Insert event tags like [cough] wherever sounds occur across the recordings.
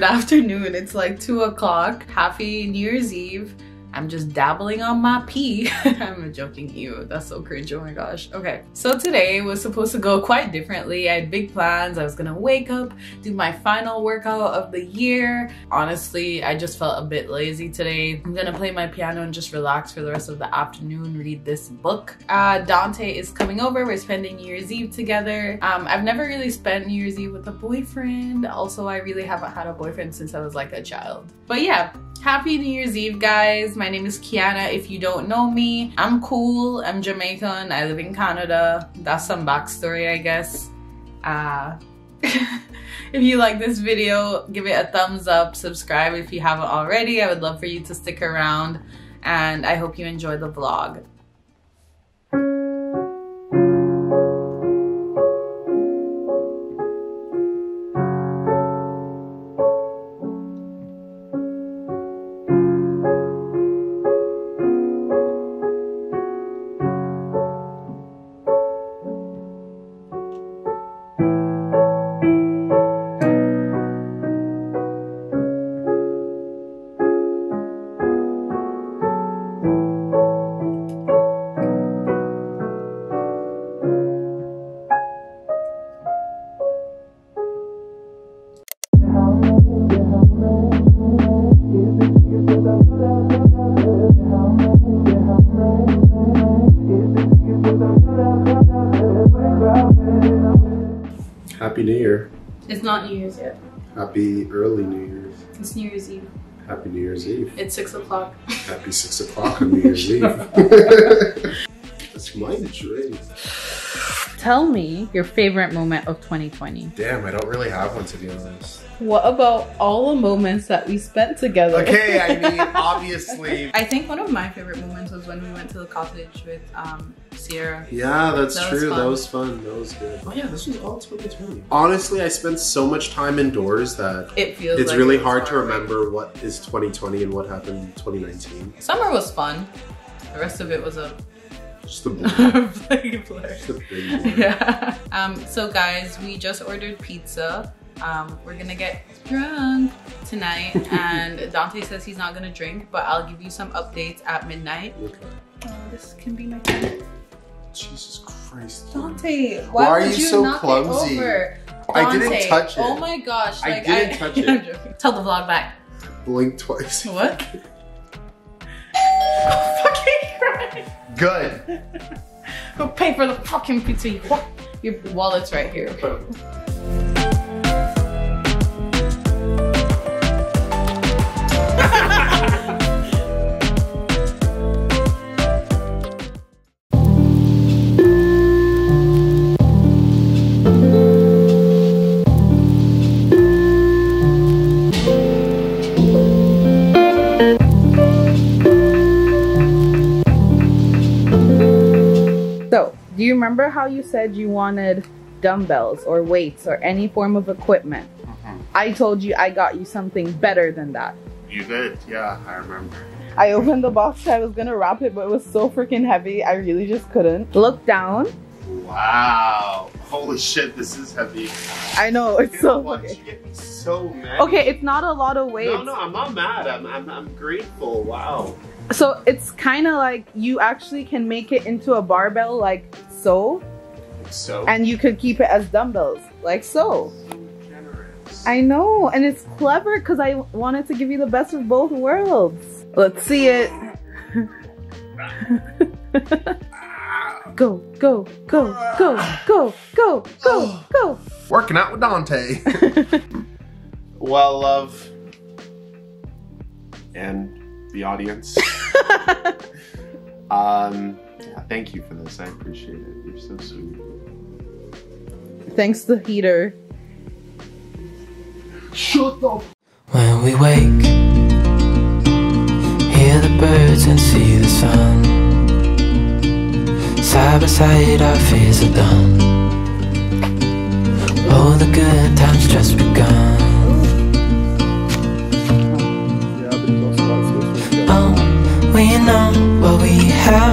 good afternoon. It's like two o'clock. Happy New Year's Eve. I'm just dabbling on my pee. [laughs] I'm joking, you. That's so cringe. Oh my gosh. Okay. So today was supposed to go quite differently. I had big plans. I was gonna wake up, do my final workout of the year. Honestly, I just felt a bit lazy today. I'm gonna play my piano and just relax for the rest of the afternoon, read this book. Uh, Dante is coming over. We're spending New Year's Eve together. Um, I've never really spent New Year's Eve with a boyfriend. Also, I really haven't had a boyfriend since I was like a child. But yeah, Happy New Year's Eve, guys. My name is Keiana. If you don't know me, I'm cool. I'm Jamaican. I live in Canada. That's some backstory, I guess. Uh, [laughs] if you like this video, give it a thumbs up. Subscribe if you haven't already. I would love for you to stick around. And I hope you enjoy the vlog. Happy New Year. It's not New Year's yet. Happy early New Year's. It's New Year's Eve. Happy New Year's Eve. It's six o'clock. Happy 6 o'clock on New Year's [laughs] Eve. [laughs] That's my dream. Tell me your favorite moment of 2020. Damn, I don't really have one to be honest. What about all the moments that we spent together? Okay, I [laughs] mean, obviously. I think one of my favorite moments was when we went to the cottage with um, Sierra. Yeah, that's That true. fun. That was fun. That was good. Oh yeah, this was all 2020. Honestly, I spent so much time indoors that It feels it's like really it was hard to far away. remember what is 2020 and what happened in 2019. Summer was fun. The rest of it was a Just a [laughs] blur. Just a big blur. [laughs] Yeah. Um, so guys, we just ordered pizza. Um, we're gonna get drunk tonight, [laughs] and Dante says he's not gonna drink, but I'll give you some updates at midnight. Okay. Oh, this can be my phone. Jesus Christ. Dante, why, Why are you you, so clumsy? over? I didn't touch it. Oh my gosh! Like, I didn't touch it. Tell the vlog back. Blink twice. What? Good. [laughs] Go pay for the fucking pizza. Your wallet's right here. Remember how you said you wanted dumbbells or weights or any form of equipment? Mm-hmm. I told you I got you something better than that. You did, yeah, I remember. I opened the box, I was gonna wrap it, but it was so freaking heavy, I really just couldn't. Look down. Wow. Holy shit, this is heavy. I know, it's so Why okay. you get me so mad? Okay, it's not a lot of weight. No, no, I'm not mad. I'm, I'm, I'm grateful. Wow. So it's kind of like you actually can make it into a barbell like so, So and you could keep it as dumbbells like so. generous. I know, and it's clever because I wanted to give you the best of both worlds. Let's see it. [laughs] go, go, go, go, go, go, go, go. [sighs] Working out with Dante. [laughs] well, love. And the audience. [laughs] um, yeah, thank you for this. I appreciate it. You're so sweet. Thanks the heater. Shut up. When we wake, hear the birds and see the sun. Side by side, our fears are done. Oh, the good times just begun. Oh, we know what we have,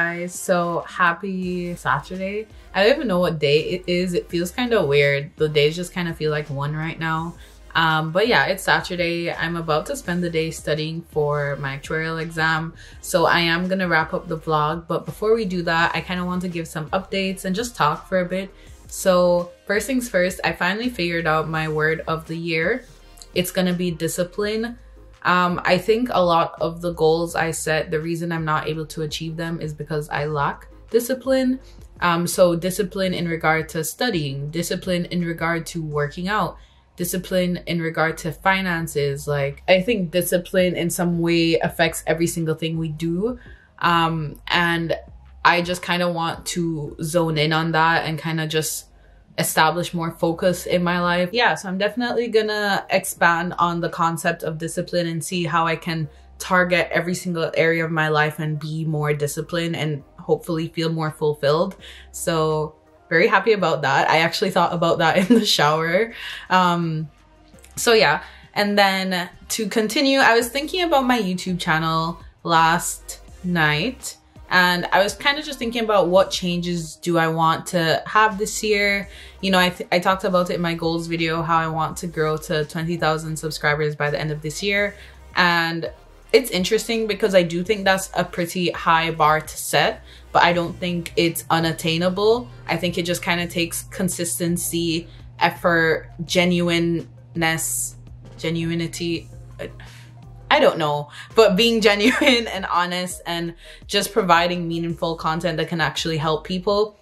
Guys, so happy Saturday. I don't even know what day it is. It feels kind of weird. The days just kind of feel like one right now. Um, but yeah, it's Saturday. I'm about to spend the day studying for my actuarial exam. So I am going to wrap up the vlog. But before we do that, I kind of want to give some updates and just talk for a bit. So first things first, I finally figured out my word of the year. It's going to be discipline. Um, I think a lot of the goals I set, the reason I'm not able to achieve them is because I lack discipline. Um, so discipline in regard to studying, discipline in regard to working out, discipline in regard to finances. Like I think discipline in some way affects every single thing we do. Um, and I just kind of want to zone in on that and kind of just establish more focus in my life. Yeah, so I'm definitely gonna expand on the concept of discipline and see how I can target every single area of my life and be more disciplined and hopefully feel more fulfilled. So very happy about that. I actually thought about that [laughs] in the shower. Um, so yeah, and then to continue, I was thinking about my YouTube channel last night and I was kind of just thinking about what changes do I want to have this year. You know, I, I talked about it in my goals video, how I want to grow to 20,000 subscribers by the end of this year. And it's interesting because I do think that's a pretty high bar to set, but I don't think it's unattainable. I think it just kind of takes consistency, effort, genuineness, genuinity. Uh, I don't know, but being [laughs] genuine and honest and just providing meaningful content that can actually help people.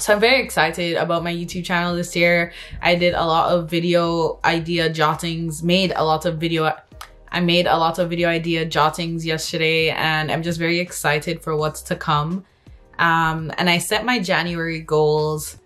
So I'm very excited about my YouTube channel this year. I did a lot of video idea jottings, made a lot of video I made a lot of video idea jottings yesterday and I'm just very excited for what's to come. Um, and I set my January goals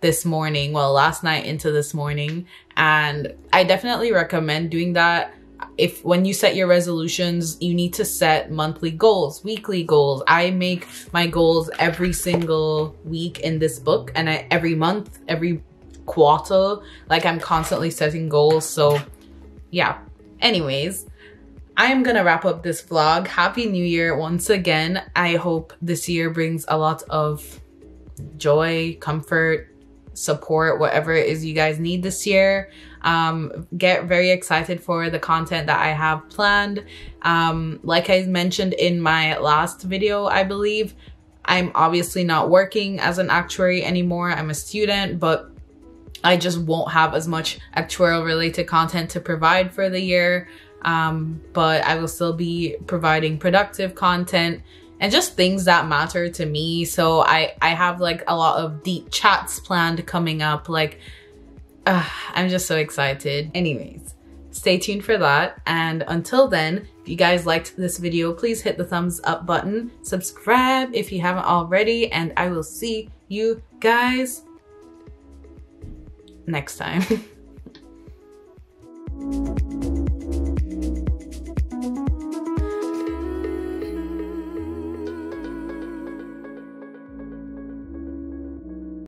this morning, well, last night into this morning. And I definitely recommend doing that if when you set your resolutions, you need to set monthly goals, weekly goals. I make my goals every single week in this book and I, every month, every quarter, like I'm constantly setting goals. So yeah. Anyways, I am gonna wrap up this vlog. Happy New Year once again. I hope this year brings a lot of joy, comfort, support, whatever it is you guys need this year. Um, get very excited for the content that I have planned. Um, like I mentioned in my last video, I believe, I'm obviously not working as an actuary anymore. I'm a student, but I just won't have as much actuarial related content to provide for the year. Um, but I will still be providing productive content and just things that matter to me. So I, I have like a lot of deep chats planned coming up. Like, uh, I'm just so excited. Anyways, stay tuned for that. And until then, if you guys liked this video, please hit the thumbs up button, subscribe if you haven't already, and I will see you guys next time. [laughs]